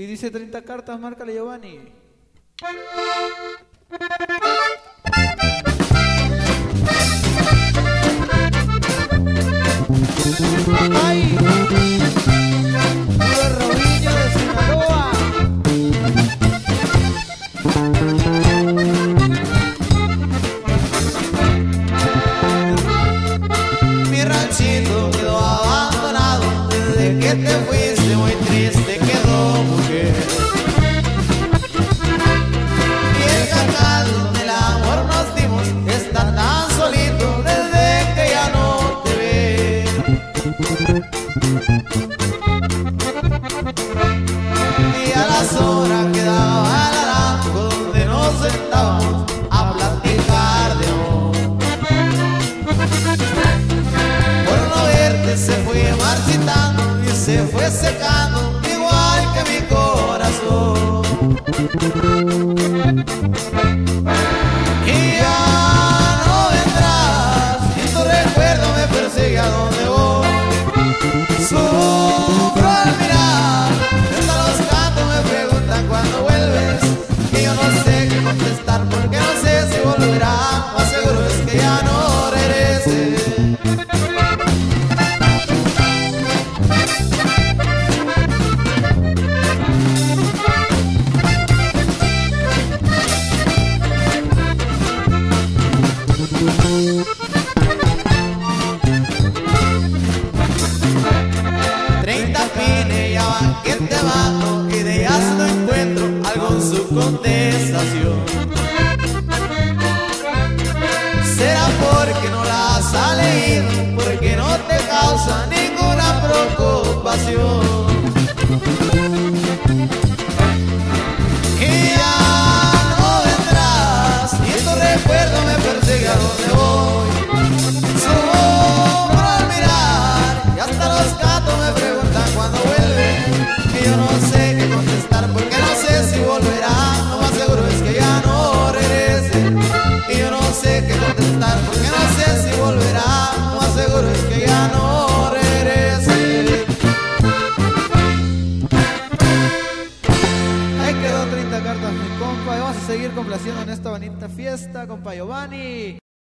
Y dice 30 cartas, márcale Giovanni. Te fuiste, muy triste quedó mujer. Y el jacal donde el amor nos dimos está tan solito desde que ya no te ve. Se fue secando igual que mi corazón. Treinta pines ya van que te bajo y de ellas no encuentro algo en su contestación. Será porque no las ha leído, porque no te causa me preguntan cuándo vuelve. Y yo no sé qué contestar porque no sé si volverá. Lo más seguro es que ya no regrese. Y yo no sé qué contestar porque no sé si volverá. Lo más seguro es que ya no regrese. Ahí quedó 30 cartas, mi compa. Y vamos a seguir complaciendo en esta bonita fiesta, compa Giovanni.